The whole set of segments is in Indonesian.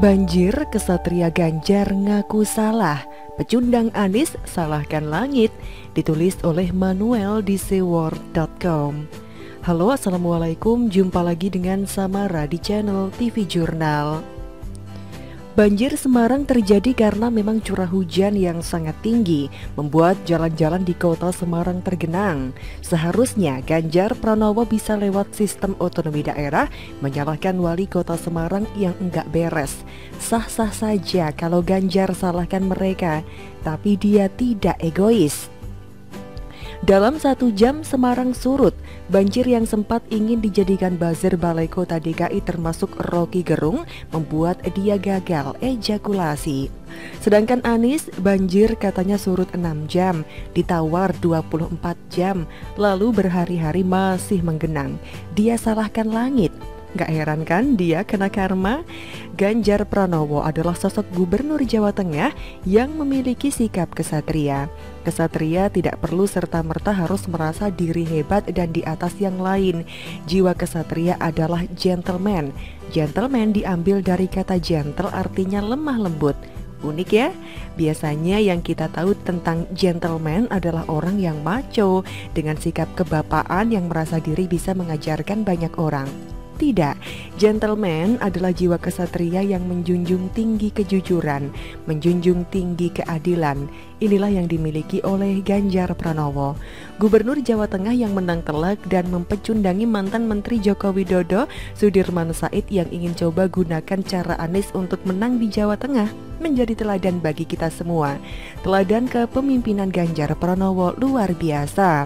Banjir kesatria Ganjar ngaku salah. Pecundang Anis salahkan langit. Ditulis oleh Manuel di seword.com Halo Assalamualaikum. Jumpa lagi dengan Samara di channel TV Jurnal Banjir Semarang terjadi karena memang curah hujan yang sangat tinggi membuat jalan-jalan di kota Semarang tergenang. Seharusnya Ganjar Pranowo bisa lewat sistem otonomi daerah menyalahkan wali kota Semarang yang enggak beres. Sah-sah saja kalau Ganjar salahkan mereka, tapi dia tidak egois. Dalam satu jam Semarang surut, banjir yang sempat ingin dijadikan buzzer Balai Kota DKI termasuk Rocky Gerung membuat dia gagal ejakulasi. Sedangkan Anis, banjir katanya surut 6 jam, ditawar 24 jam, lalu berhari-hari masih menggenang. Dia salahkan langit, Gak heran kan dia kena karma? Ganjar Pranowo adalah sosok gubernur Jawa Tengah yang memiliki sikap kesatria. Kesatria tidak perlu serta-merta harus merasa diri hebat dan di atas yang lain. Jiwa kesatria adalah gentleman. Gentleman diambil dari kata gentle artinya lemah lembut. Unik ya, biasanya yang kita tahu tentang gentleman adalah orang yang maco dengan sikap kebapaan yang merasa diri bisa mengajarkan banyak orang. Tidak, gentleman adalah jiwa kesatria yang menjunjung tinggi kejujuran, menjunjung tinggi keadilan. Inilah yang dimiliki oleh Ganjar Pranowo, Gubernur Jawa Tengah yang menang telak dan mempecundangi mantan Menteri Joko Widodo, Sudirman Said yang ingin coba gunakan cara Anies untuk menang di Jawa Tengah menjadi teladan bagi kita semua. Teladan kepemimpinan Ganjar Pranowo luar biasa.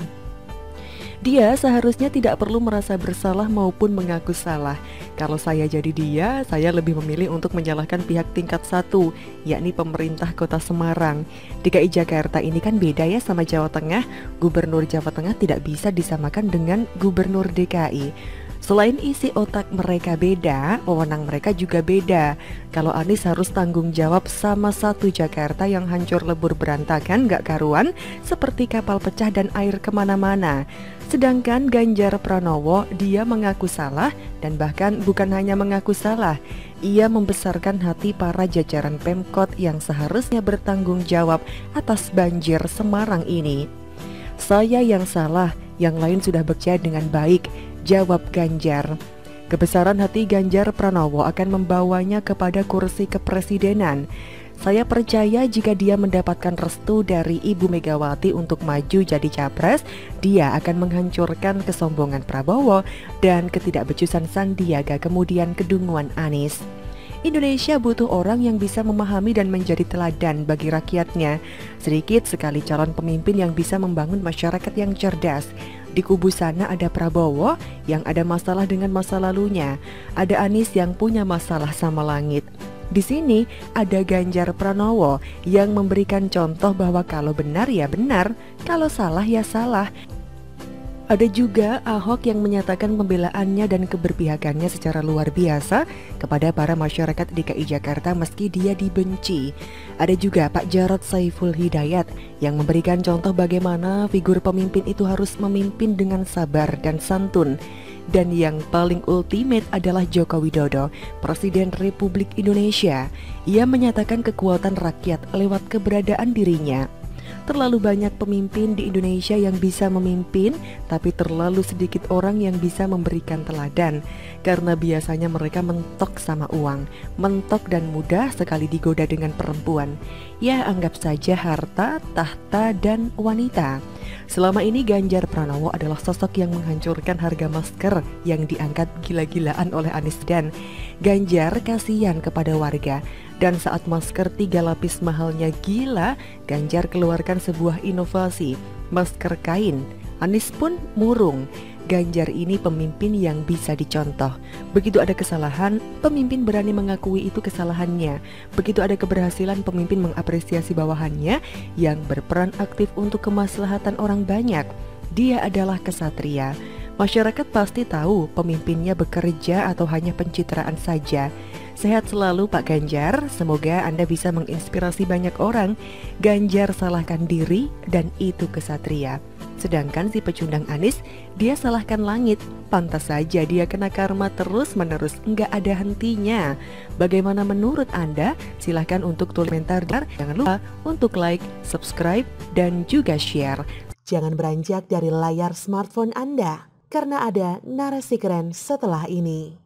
Dia seharusnya tidak perlu merasa bersalah maupun mengaku salah. Kalau saya jadi dia, saya lebih memilih untuk menyalahkan pihak tingkat satu, yakni pemerintah kota Semarang. DKI Jakarta ini kan beda ya sama Jawa Tengah. Gubernur Jawa Tengah tidak bisa disamakan dengan gubernur DKI. Selain isi otak mereka beda, wewenang mereka juga beda. Kalau Anies harus tanggung jawab sama satu Jakarta yang hancur lebur berantakan gak karuan seperti kapal pecah dan air ke mana-mana. Sedangkan Ganjar Pranowo dia mengaku salah dan bahkan bukan hanya mengaku salah, ia membesarkan hati para jajaran Pemkot yang seharusnya bertanggung jawab atas banjir Semarang ini. Saya yang salah, yang lain sudah bekerja dengan baik, Jawab Ganjar. Kebesaran hati Ganjar Pranowo akan membawanya kepada kursi kepresidenan. Saya percaya jika dia mendapatkan restu dari Ibu Megawati untuk maju jadi capres, dia akan menghancurkan kesombongan Prabowo dan ketidakbecusan Sandiaga kemudian kedunguan Anies. Indonesia butuh orang yang bisa memahami dan menjadi teladan bagi rakyatnya. Sedikit sekali calon pemimpin yang bisa membangun masyarakat yang cerdas. Di kubu sana ada Prabowo yang ada masalah dengan masa lalunya, ada Anies yang punya masalah sama langit. Di sini ada Ganjar Pranowo yang memberikan contoh bahwa kalau benar ya benar, kalau salah ya salah. Ada juga Ahok yang menyatakan pembelaannya dan keberpihakannya secara luar biasa kepada para masyarakat DKI Jakarta meski dia dibenci. Ada juga Pak Jarod Saiful Hidayat yang memberikan contoh bagaimana figur pemimpin itu harus memimpin dengan sabar dan santun. Dan yang paling ultimate adalah Joko Widodo, Presiden Republik Indonesia. Ia menyatakan kekuatan rakyat lewat keberadaan dirinya Terlalu banyak pemimpin di Indonesia yang bisa memimpin, tapi terlalu sedikit orang yang bisa memberikan teladan karena biasanya mereka mentok sama uang, mentok dan mudah sekali digoda dengan perempuan. Ya, anggap saja harta, tahta, dan wanita. Selama ini Ganjar Pranowo adalah sosok yang menghancurkan harga masker yang diangkat gila-gilaan oleh Anies dan Ganjar kasihan kepada warga dan saat masker tiga lapis mahalnya gila, Ganjar keluarkan sebuah inovasi, masker kain. Anies pun murung. Ganjar ini pemimpin yang bisa dicontoh. Begitu ada kesalahan, pemimpin berani mengakui itu kesalahannya. Begitu ada keberhasilan, pemimpin mengapresiasi bawahannya yang berperan aktif untuk kemaslahatan orang banyak. Dia adalah kesatria. Masyarakat pasti tahu pemimpinnya bekerja atau hanya pencitraan saja. Sehat selalu Pak Ganjar, semoga Anda bisa menginspirasi banyak orang. Ganjar salahkan diri dan itu kesatria. Sedangkan si pecundang Anis, dia salahkan langit. Pantas saja dia kena karma terus-menerus, nggak ada hentinya. Bagaimana menurut Anda? Silahkan untuk tulis komentar. Jangan lupa untuk like, subscribe, dan juga share. Jangan beranjak dari layar smartphone Anda, karena ada narasi keren setelah ini.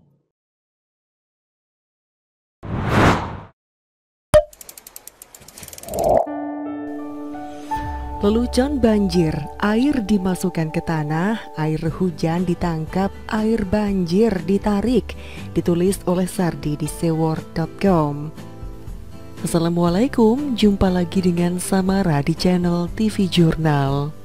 Lelucon banjir, air dimasukkan ke tanah, air hujan ditangkap, air banjir ditarik. Ditulis oleh Sardi di seword.com. Assalamualaikum, jumpa lagi dengan Samara di channel TV Jurnal.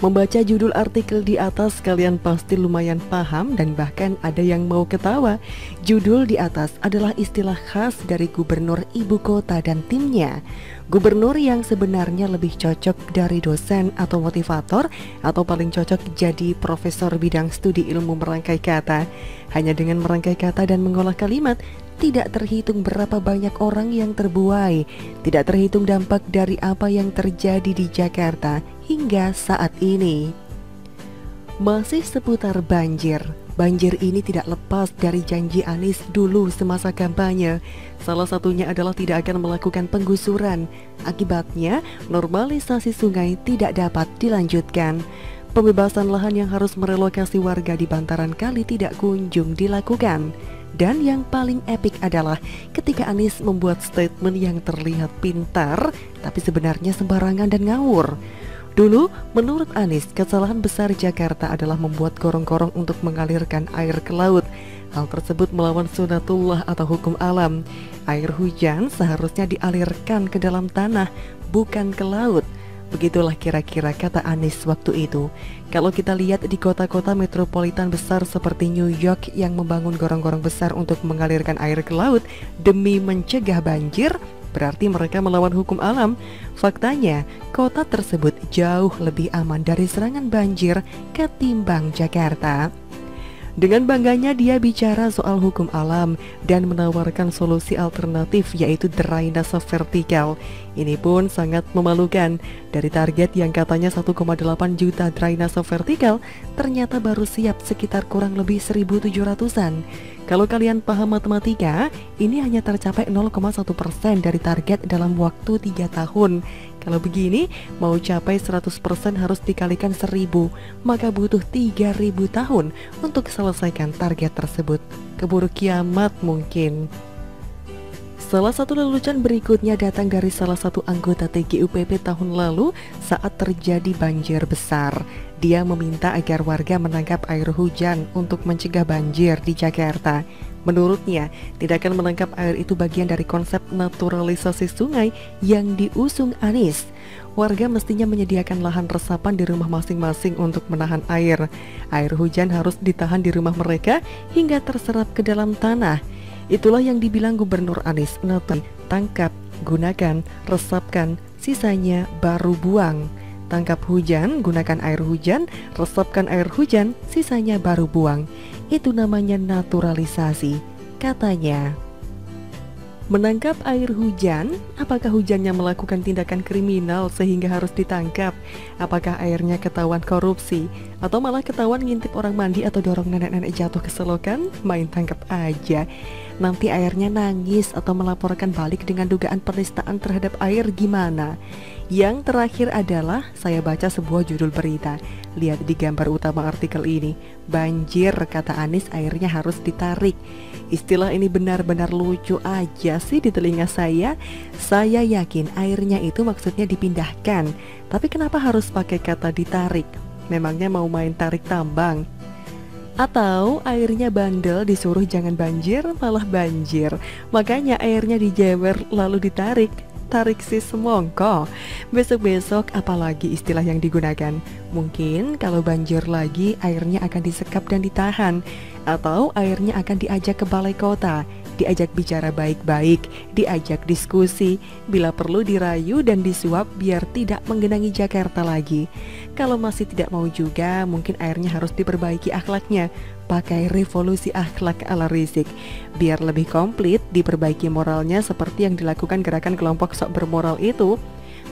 Membaca judul artikel di atas kalian pasti lumayan paham dan bahkan ada yang mau ketawa. Judul di atas adalah istilah khas dari gubernur ibu kota dan timnya. Gubernur yang sebenarnya lebih cocok dari dosen atau motivator atau paling cocok jadi profesor bidang studi ilmu merangkai kata. Hanya dengan merangkai kata dan mengolah kalimat, tidak terhitung berapa banyak orang yang terbuai, tidak terhitung dampak dari apa yang terjadi di Jakarta hingga saat ini. Masih seputar banjir, banjir ini tidak lepas dari janji Anies dulu semasa kampanye. Salah satunya adalah tidak akan melakukan penggusuran. Akibatnya, normalisasi sungai tidak dapat dilanjutkan. Pembebasan lahan yang harus merelokasi warga di bantaran kali tidak kunjung dilakukan. Dan yang paling epik adalah ketika Anies membuat statement yang terlihat pintar, tapi sebenarnya sembarangan dan ngawur. Dulu, menurut Anies, kesalahan besar Jakarta adalah membuat gorong-gorong untuk mengalirkan air ke laut. Hal tersebut melawan sunatullah atau hukum alam. Air hujan seharusnya dialirkan ke dalam tanah, bukan ke laut. Begitulah kira-kira kata Anies waktu itu. Kalau kita lihat di kota-kota metropolitan besar seperti New York yang membangun gorong-gorong besar untuk mengalirkan air ke laut demi mencegah banjir, berarti mereka melawan hukum alam. Faktanya, kota tersebut jauh lebih aman dari serangan banjir ketimbang Jakarta. Dengan bangganya dia bicara soal hukum alam dan menawarkan solusi alternatif yaitu drainase vertikal. Ini pun sangat memalukan. Dari target yang katanya 1,8 juta drainase vertikal, ternyata baru siap sekitar kurang lebih 1700-an. Kalau kalian paham matematika, ini hanya tercapai 0,1% dari target dalam waktu 3 tahun. Kalau begini, mau capai 100% harus dikalikan 1000, maka butuh 3000 tahun untuk selesaikan target tersebut. Keburu kiamat mungkin. Salah satu lelucon berikutnya datang dari salah satu anggota TGUPP tahun lalu saat terjadi banjir besar. Dia meminta agar warga menangkap air hujan untuk mencegah banjir di Jakarta. Menurutnya, tidak akan menangkap air itu bagian dari konsep naturalisasi sungai yang diusung Anies. Warga mestinya menyediakan lahan resapan di rumah masing-masing untuk menahan air. Air hujan harus ditahan di rumah mereka hingga terserap ke dalam tanah. Itulah yang dibilang Gubernur Anies Nathan, tangkap, gunakan, resapkan, sisanya baru buang. Tangkap hujan, gunakan air hujan, resapkan air hujan, sisanya baru buang. Itu namanya naturalisasi, katanya. Menangkap air hujan, apakah hujannya melakukan tindakan kriminal sehingga harus ditangkap? Apakah airnya ketahuan korupsi? Atau malah ketahuan ngintip orang mandi atau dorong nenek-nenek jatuh ke selokan? Main tangkap aja. Nanti airnya nangis atau melaporkan balik dengan dugaan penistaan terhadap air gimana? Yang terakhir adalah saya baca sebuah judul berita. Lihat di gambar utama artikel ini. Banjir kata Anies airnya harus ditarik. Istilah ini benar-benar lucu aja sih di telinga saya. Saya yakin airnya itu maksudnya dipindahkan. Tapi kenapa harus pakai kata ditarik? Memangnya mau main tarik tambang? Atau airnya bandel disuruh jangan banjir malah banjir Makanya airnya dijewer lalu ditarik tarik si semongko Besok-besok apalagi istilah yang digunakan? Mungkin kalau banjir lagi airnya akan disekap dan ditahan Atau airnya akan diajak ke balai kota Diajak bicara baik-baik, diajak diskusi. Bila perlu dirayu dan disuap biar tidak menggenangi Jakarta lagi. Kalau masih tidak mau juga mungkin airnya harus diperbaiki akhlaknya. Pakai revolusi akhlak ala Rizik. Biar lebih komplit diperbaiki moralnya seperti yang dilakukan gerakan kelompok sok bermoral itu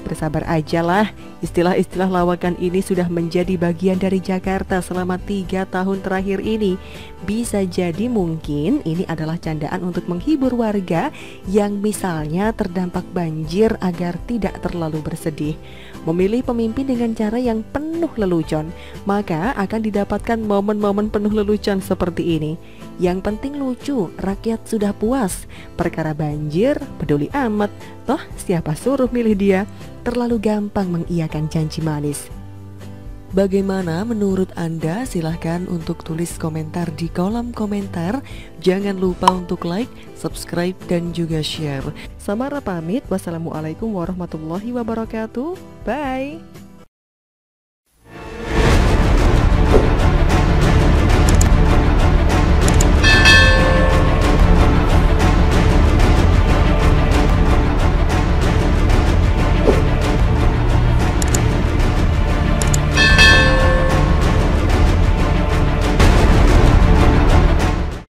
Bersabar aja lah, istilah-istilah lawakan ini sudah menjadi bagian dari Jakarta selama tiga tahun terakhir ini. Bisa jadi mungkin ini adalah candaan untuk menghibur warga yang misalnya terdampak banjir agar tidak terlalu bersedih. Memilih pemimpin dengan cara yang penuh lelucon, maka akan didapatkan momen-momen penuh lelucon seperti ini. Yang penting lucu, rakyat sudah puas. Perkara banjir, peduli amat. Toh siapa suruh milih dia? Terlalu gampang mengiyakan janji manis. Bagaimana menurut Anda? Silahkan untuk tulis komentar di kolom komentar Jangan lupa untuk like, subscribe, dan juga share Samara pamit, wassalamualaikum warahmatullahi wabarakatuh Bye